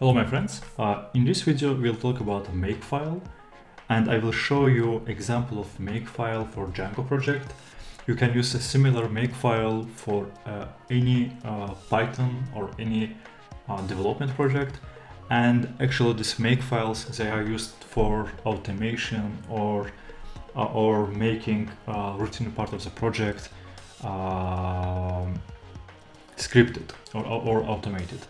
Hello my friends, uh, in this video we'll talk about a makefile and I will show you example of makefile for Django project. You can use a similar makefile for uh, any uh, Python or any uh, development project and actually these makefiles they are used for automation or uh, or making uh, routine part of the project um, scripted or, or automated.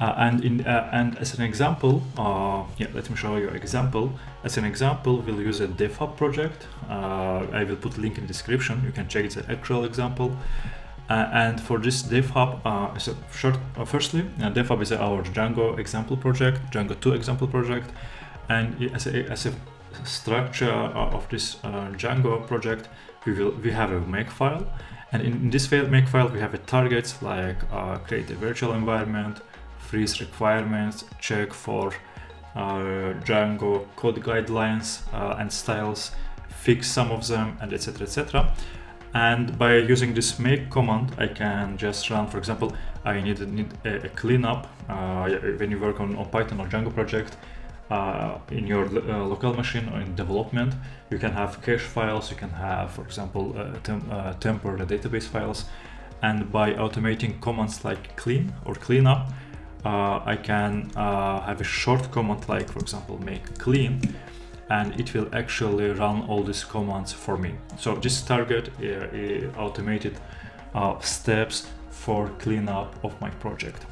Uh, and in uh, and as an example, uh, yeah, let me show you an example. As an example, we'll use a DevHub project. Uh, I will put link in description. You can check the actual example. Uh, and for this DevHub, uh, so short, firstly, DevHub is our Django example project, Django 2 example project, and as a, as a structure of this Django project, we will we have a makefile, and in, in this makefile we have a targets like create a virtual environment freeze requirements, check for uh, Django code guidelines uh, and styles, fix some of them, and etc. etc. And by using this make command, I can just run, for example, I need, need a, a cleanup uh, when you work on, on Python or Django project. Uh, in your uh, local machine or in development, you can have cache files, you can have, for example, uh, tem temporary database files, and by automating commands like clean or cleanup, I can uh, have a short command like for example make clean and it will actually run all these commands for me. So this target uh, automated uh, steps for cleanup of my project.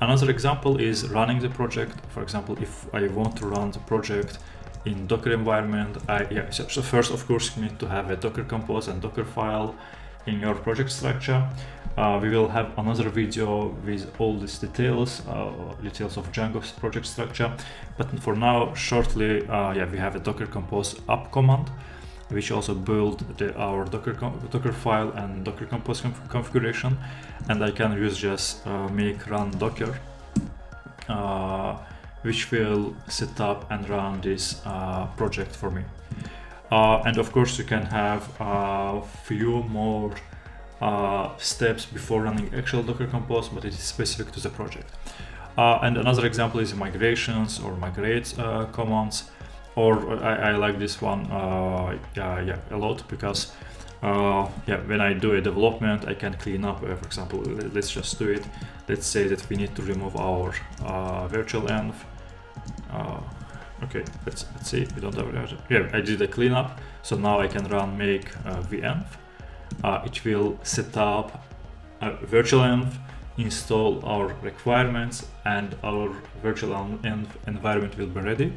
Another example is running the project. For example, if I want to run the project in Docker environment, I, yeah, so first of course you need to have a Docker compose and Docker file in your project structure. Uh, we will have another video with all these details, uh, details of Django's project structure. But for now, shortly, uh, yeah, we have a docker compose up command, which also build the, our docker docker file and docker compose conf configuration, and I can use just uh, make run docker, uh, which will set up and run this uh, project for me. And of course, you can have a few more uh, steps before running actual Docker Compose, but it is specific to the project. Uh, and another example is migrations or migrate uh, commands, or I, I, like this one uh, yeah, yeah, a lot because uh, yeah, when I do a development, I can clean up, uh, for example, let's just do it. Let's say that we need to remove our virtual env. Okay, let's, let's see, we don't have, yeah, I did a cleanup. So now I can run make venv uh, it will set up a virtual env, install our requirements, and our virtual env environment will be ready.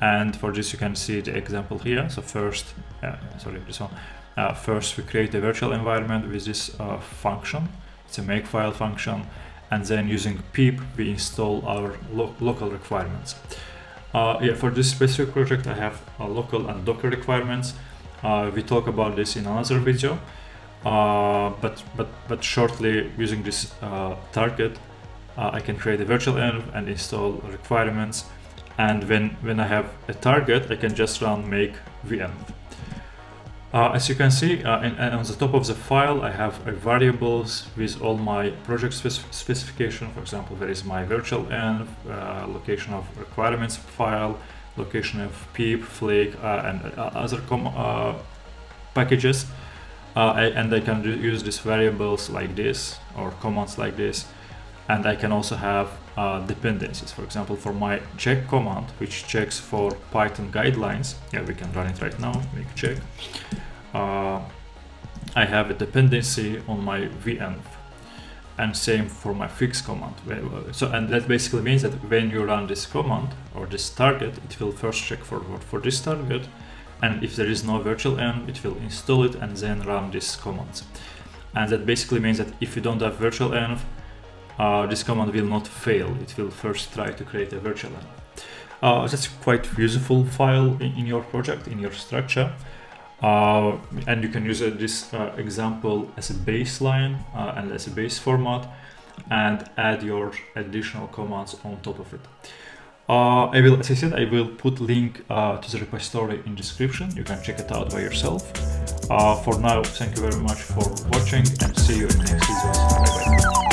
And for this, you can see the example here. So first, uh, sorry, this one. Uh, first, we create a virtual environment with this uh, function. It's a makefile function. And then using pip, we install our lo local requirements. Uh, yeah, for this specific project, I have a local and Docker requirements. Uh, we talk about this in another video. Uh, but but but shortly using this uh, target uh, I can create a virtual env and install requirements and when when I have a target I can just run make venv uh, as you can see uh, in, on the top of the file I have variables with all my project spec specification. For example there is my virtual env location of requirements file location of pip flake and other packages. Uh, I, and I can use these variables like this or commands like this and I can also have uh, dependencies. For example for my check command which checks for Python guidelines yeah we can run it right now make check. Uh, I have a dependency on my venv and same for my fix command. So and that basically means that when you run this command or this target it will first check for for this target. And if there is no virtual env it will install it and then run these commands. And that basically means that if you don't have virtual env uh, this command will not fail it will first try to create a virtual env uh, that's quite useful file in, in, your project in your structure uh, and you can use uh, this uh, example as a baseline uh, and as a base format and add your additional commands on top of it uh, I will, as I said, I will put link uh, to the repository in description. You can check it out by yourself. Uh, for now, thank you very much for watching and see you in next videos. Bye bye.